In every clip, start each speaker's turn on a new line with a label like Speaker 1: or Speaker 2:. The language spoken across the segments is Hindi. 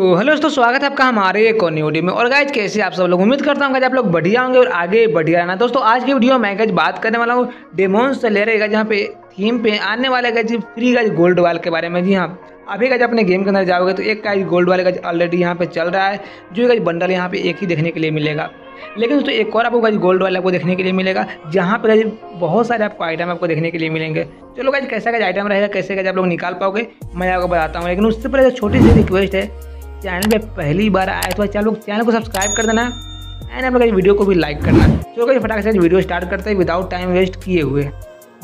Speaker 1: तो हेलो दोस्तों, स्वागत है आपका हमारे एक और वीडियो में। और गाइज़ कैसे आप सब लोग? उम्मीद करता हूँ आप लोग बढ़िया होंगे और आगे बढ़िया रहना। दोस्तों, आज की वीडियो में गाइज़ बात करने वाला हूँ डेमोन से ले रहेगा जहाँ पे थीम पे आने वाले गाइज़ फ्री गाइज़ गोल्ड वाल के बारे में। जी हाँ अभी गाइज़ अपने गेम के अंदर जाओगे तो एक गाइज़ गोल्ड वाले गाइज़ ऑलरेडी यहाँ पे चल रहा है, जो गाइज़ बंडल यहाँ पे एक ही देखने के लिए मिलेगा। लेकिन दोस्तों, एक और आपको गाइज़ गोल्ड वाले आपको देखने के लिए मिलेगा, जहाँ पे गाइज़ बहुत सारे आपको आइटम आपको देखने के लिए मिलेंगे। चलो गाइज़ कैसा गाइज़ आइटम रहेगा, कैसे गाइज़ आप लोग निकाल पाओगे, मैं आपको बताता हूँ। लेकिन उससे पहले छोटी सी रिक्वेस्ट है चैनल पे पहली बार आए तो चलो चैनल को सब्सक्राइब कर देना एंड आप लोग वीडियो को भी लाइक करना। चलो फटाक से वीडियो स्टार्ट करते हैं विदाउट टाइम वेस्ट किए हुए।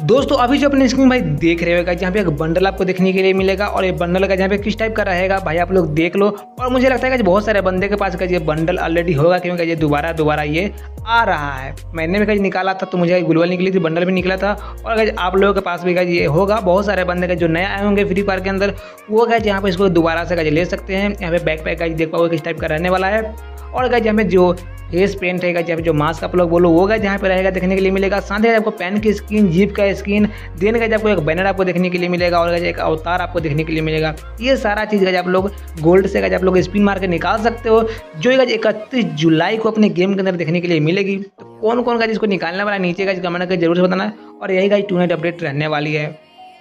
Speaker 1: दोस्तों, अभी जो अपने स्क्रीन भाई देख रहे होगा जहाँ पे एक बंडल आपको देखने के लिए मिलेगा और ये बंडल का जहाँ पे किस टाइप का रहेगा, भाई आप लोग देख लो। और मुझे लगता है कि बहुत सारे बंदे के पास का ये बंडल ऑलरेडी होगा क्योंकि ये दोबारा दोबारा ये आ रहा है मैंने भी कहीं निकाला था तो मुझे गुलवल निकली थी बंडल भी निकला था और अगर आप लोगों के पास भी ये होगा बहुत सारे बंदे का जो नए आए होंगे फ्री फायर के अंदर वो गए यहाँ पे इसको दोबारा से ले सकते हैं यहाँ पे बैक पैक देख पाओगे किस टाइप का रहने वाला है और गए जहाँ पे जो फेस पेंट रहेगा जहाँ पे जो मास्क आप लोग बोलो वो गए जहाँ पे रहेगा देखने के लिए मिलेगा साथ ही आपको पेन की स्किन जीप का स्किन देने का आपको एक बैनर आपको देखने के लिए मिलेगा और एक अवतार आपको देखने के लिए मिलेगा ये सारा चीज़ आप लोग गोल्ड से गज आप लोग स्पिन मार के निकाल सकते हो जो इकतीस जुलाई को अपने गेम के अंदर देखने के लिए मिलेगी। तो कौन कौन का जिसको निकालने वाला नीचे का कमेंट करके ज़रूर से बताना। और यही गाइज़ टू नाइट अपडेट रहने वाली है।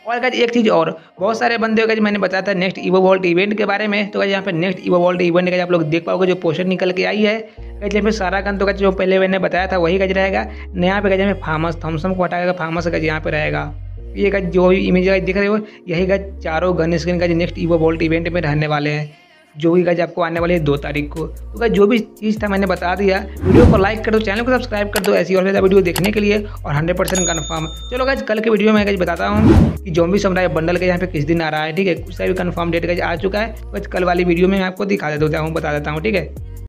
Speaker 1: और गाइज़ एक चीज़ और, बहुत सारे बंदे हो गए मैंने बताया था नेक्स्ट ईवो वॉल्ट इवेंट के बारे में। तो गाइज़ यहाँ पे नेक्स्ट ईवो वॉल्ट इवेंट का आप लोग देख पाओगे, जो पोस्टर निकल के आई है। गाइज़ यहाँ पे सारा गन तो जो पहले मैंने बताया था, वही गज रहेगा। नया पे गज में फार्मस थम्सम को हटा फार्मस गज यहाँ पे रहेगा। ये गज जो इमेज दिख रहे हो, यही गज चारों गन स्क्रीन का नेक्स्ट ईवो वॉल्ट इवेंट में रहने वाले हैं। जो भी गज आपको आने वाली है दो तारीख को। तो गाइज़ जो भी चीज़ था मैंने बता दिया, वीडियो को लाइक कर दो चैनल को सब्सक्राइब कर दो, ऐसी और ज़्यादा वीडियो देखने के लिए और हंड्रेड परसेंट कन्फर्म चलो गज कल के वीडियो में गज बताता हूँ कि जो भी समुदाय बंडल के यहाँ पे किस दिन आ रहा है, ठीक है? कुछ भी कन्फर्म डेट गज आ चुका है, बस कल वाली वीडियो में मैं आपको दिखा देता हूँ, बता देता हूँ, ठीक है?